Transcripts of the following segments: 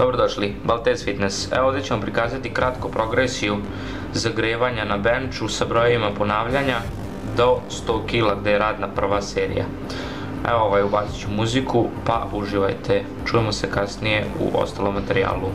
Dobrodošli, Baltez Fitness. Evo ovdje ćemo prikazati kratko progresiju zagrevanja na benchu sa brojevima ponavljanja do 100 kg gdje je radna prva serija. Evo ovaj ubacit ću muziku pa uživajte. Čujemo se kasnije u ostalom materijalu.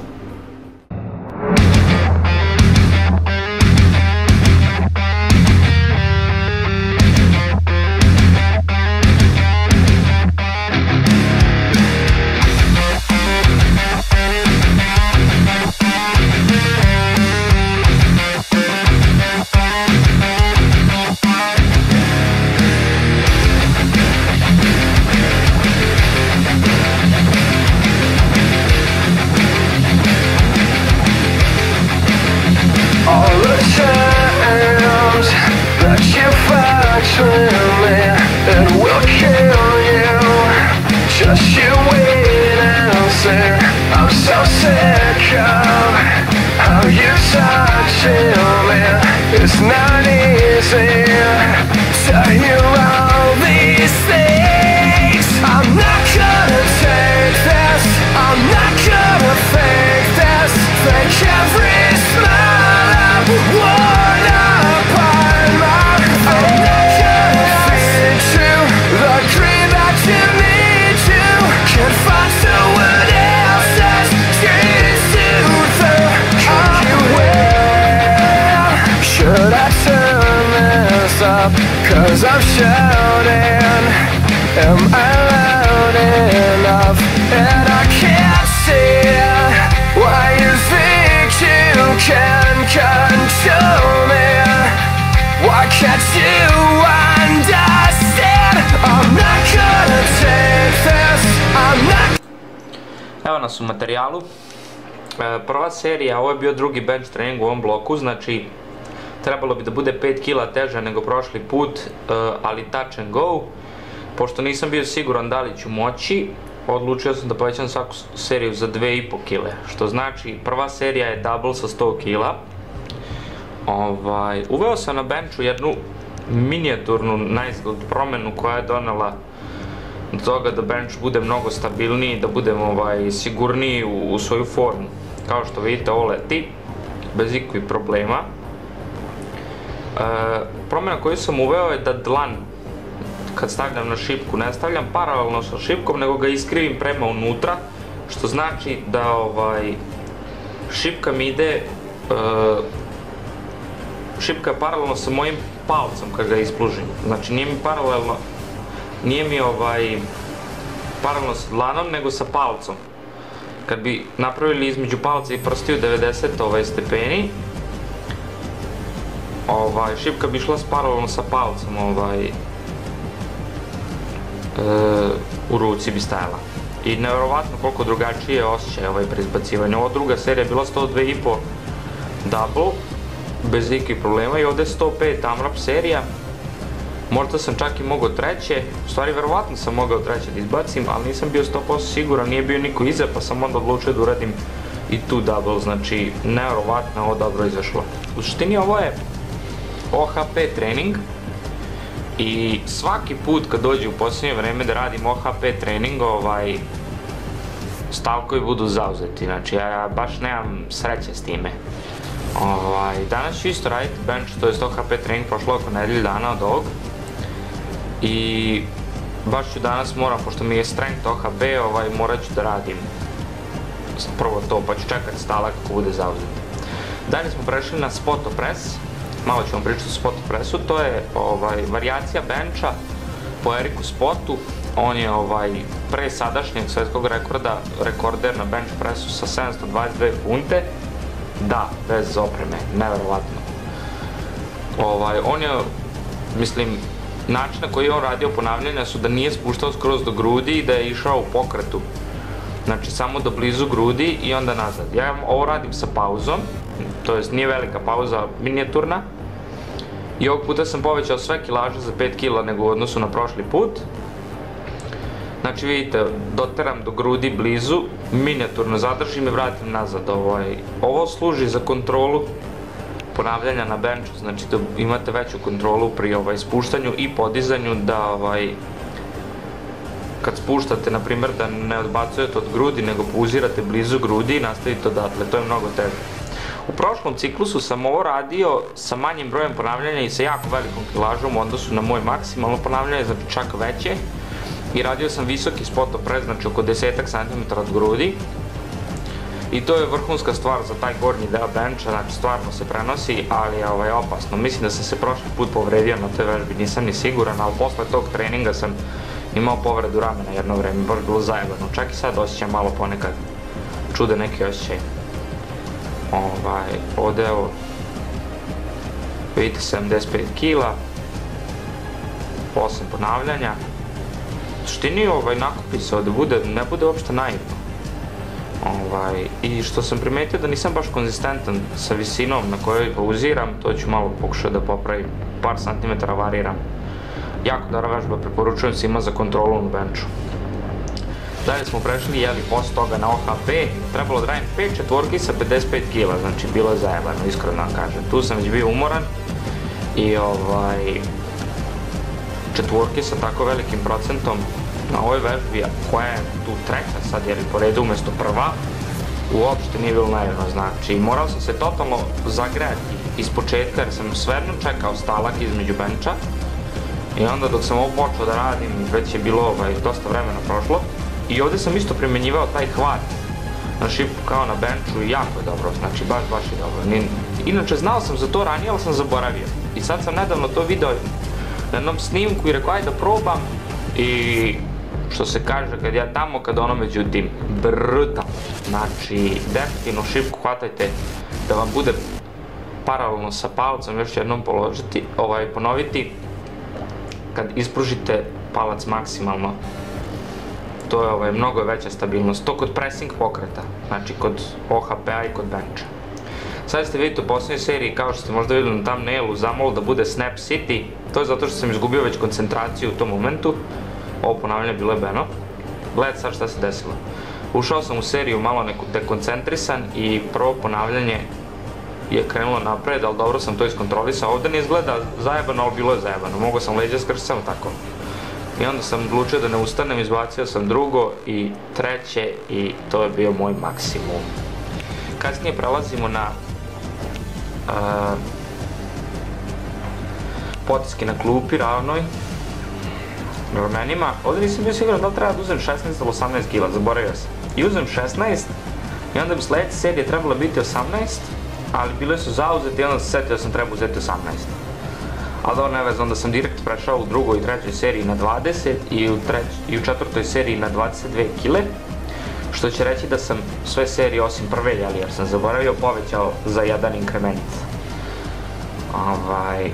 Sick of how you touching me. It's not easy Cause I'm shouting. Am I loud enough? And I can't see why you think you can control me. Why can't you understand? I'm not gonna take this. I'm not Evo nas u materijalu. E, Prva serija, ovo je bio drugi bench trening u ovom bloku, znači trebalo bi da bude 5 kg teže nego prošli put, e, ali touch and go. Pošto nisam bio siguran da li ću moći, odlučio sam da povećam svaku seriju za 2,5 kg, što znači prva serija je double sa 100 kg. Ovaj, uveo sam na benchu jednu minijaturnu naizgled promenu koja je donela do toga da bench bude mnogo stabilniji, da budem ovaj, sigurniji u, u svoju formu. Kao što vidite ovo leti, bez ikakvih problema. E, promjena koju sam uveo je da dlan kad stavljam na šipku, ne stavljam paralelno sa šipkom, nego ga iskrivim prema unutra, što znači da ovaj, šipka mi ide, e, šipka je paralelno sa mojim palcem kad ga isplužim. Znači nije mi paralelno, nije mi ovaj, paralelno sa dlanom, nego sa palcom. Kad bi napravili između palca i prstiju 90 ovaj, stepeni, ovaj, šipka bi išla s paralelno sa palcem, ovaj, e, u ruci bi stajala. I nevjerovatno koliko drugačije je osjećaj ovaj pri izbacivanju. Ova druga serija je bila 102,5 double, bez ikakvih problema i ovde je 105 AMRAP serija. Možda sam čak i mogao treće, u stvari verovatno sam mogao treće da izbacim, ali nisam bio 100% siguran, nije bio niko iza, pa sam onda odlučio da uradim i tu double, znači nevjerovatno je ovo dobro izašlo. U suštini ovo je OHP trening, i svaki put kad dođe u posljednje vreme da radim OHP trening, ovaj, stavkovi budu zauzeti, znači ja, baš nemam sreće s time. Ovaj, danas ću isto raditi bench, to je OHP trening, prošlo oko nedelju dana od ovog. I baš ću danas moram, pošto mi je strength OHP, ovaj, morat ću da radim prvo to, pa ću čekat stalak kako bude zauzet. Dalje smo prešli na spoto press, malo ćemo pričati o spoto pressu, to je ovaj, varijacija bencha po Eriku Spotu, on je ovaj, pre sadašnjeg svetskog rekorda, rekorder na bench pressu sa 722 funte, da, bez opreme, neverovatno. Ovaj, on je, mislim, način na koji je on radio ponavljanja su da nije spuštao skroz do grudi i da je išao u pokretu. Znači samo do blizu grudi i onda nazad. Ja ovo radim sa pauzom, to jest nije velika pauza, minijaturna. I ovog puta sam povećao sve kilaže za 5 kg nego u odnosu na prošli put. Znači vidite, doteram do grudi blizu, minijaturno zadržim i vratim nazad. Ovaj, ovo služi za kontrolu ponavljanja na benchu, znači da imate veću kontrolu pri ovaj, spuštanju i podizanju da ovaj, kad spuštate, na primjer, da ne odbacujete od grudi, nego pauzirate blizu grudi i nastavite odatle, to je mnogo teže. U prošlom ciklusu sam ovo radio sa manjim brojem ponavljanja i sa jako velikom kilažom u odnosu na moj maksimalno ponavljanje, znači čak veće. I radio sam visoki spot press, znači oko 10 cm od grudi. I to je vrhunska stvar za taj gornji deo benča, znači stvarno se prenosi, ali je ovaj, opasno. Mislim da sam se prošli put povredio na toj vežbi, nisam ni siguran, ali posle tog treninga sam imao povredu ramena jedno vreme, baš bilo zajebano. Čak i sad osjećam malo ponekad čude neki osjećaj. Ovaj, ovdje evo, vidite 75 kila, 8 ponavljanja. Suštini ovaj, nakupi se da bude, ne bude uopšte naivno. Ovaj, I što sam primetio da nisam baš konzistentan sa visinom na kojoj pauziram, to ću malo pokušati da popravim, par santimetara variram. Jako dobra vežba, preporučujem svima za kontrolu na benču. Dalje smo prešli, jeli, posle toga na OHP, trebalo da radim 5 četvorki sa 55 kg, znači bilo je zajebano, iskreno vam kažem. Tu sam već bio umoran i ovaj, četvorke sa tako velikim procentom na ovoj vežbi, koja je tu treća sad, jer je po redu umjesto prva, uopšte nije bilo naivno, znači morao sam se totalno zagrejati iz početka jer sam svejedno čekao stalak između benča i onda dok sam ovo počeo da radim, već je bilo ovaj, dosta vremena prošlo i ovdje sam isto primjenjivao taj hvat na šipu kao na benču i jako je dobro, znači baš, baš je dobro. Inače znao sam za to ranije, ali sam zaboravio. I sad sam nedavno to video na jednom snimku i rekao aj da probam i što se kaže kad ja tamo, kad ono međutim, brutal. Znači, definitivno šipku hvatajte da vam bude paralelno sa palcom, još jednom položiti, ovaj, ponoviti, kad ispružite palac maksimalno, to je ovaj, mnogo veća stabilnost. To kod pressing pokreta, znači kod OHP-a i kod bencha. Sad ste vidite u posljednjoj seriji, kao što ste možda vidjeli na thumbnailu, zamol da bude Snap City. To je zato što sam izgubio već koncentraciju u tom momentu. Ovo ponavljanje bilo je beno. Gledajte sad šta se desilo. Ušao sam u seriju malo dekoncentrisan i prvo ponavljanje je krenulo napred, ali dobro sam to iskontrolisao. Ovdje ne izgleda zajebano, ali bilo je zajebano. Mogao sam leđa skršiti samo tako. I onda sam odlučio da ne ustanem, izbacio sam drugo i treće i to je bio moj maksimum. Kasnije prelazimo na uh, potiske na klupi ravnoj ramenima. Ovdje nisam bio siguran da li treba da uzem 16 ili 18 kila, zaboravio sam. I uzem 16 i onda bi sljedeća serija trebala biti 18, ali bile su zauzeti i onda se setio da sam treba uzeti 18. Ali dobro, nevez, onda sam direkt prešao u drugoj i trećoj seriji na 20 i u, treć, i u četvrtoj seriji na 22 kile. Što će reći da sam sve serije osim prve, jeli, jer sam zaboravio, povećao za jedan inkrement. Ovaj,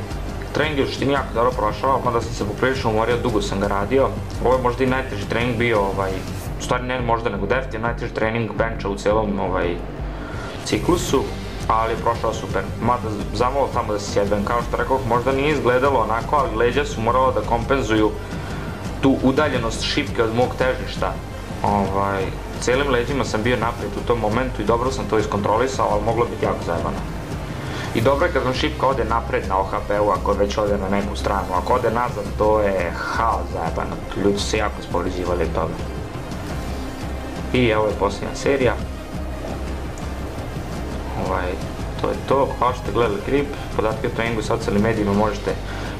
trening je u jako dobro prošao, mada sam se poprilično umorio, dugo sam ga radio. Ovo je možda i najteži trening bio, ovaj, u stvari ne možda nego definitivno najteži trening bencha u celom ovaj, ciklusu ali prošao super. Mada zamalo tamo da se sjedbem, kao što rekao, možda nije izgledalo onako, ali leđa su morala da kompenzuju tu udaljenost šipke od mog težišta. Ovaj, cijelim leđima sam bio naprijed u tom momentu i dobro sam to iskontrolisao, ali moglo biti jako zajebano. I dobro je kad vam šipka ode napred na OHP-u ako već ode na neku stranu, ako ode nazad to je haos zajebano, ljudi su se jako spoređivali od toga. I evo je posljednja serija ovaj, to je to. Hvala što ste gledali Grip, podatke o treningu socijalnim medijima možete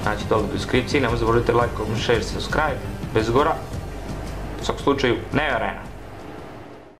naći dole u deskripciji. Nemoj zaboravite like, share, subscribe. Bez gora, u svakom slučaju, ne arena.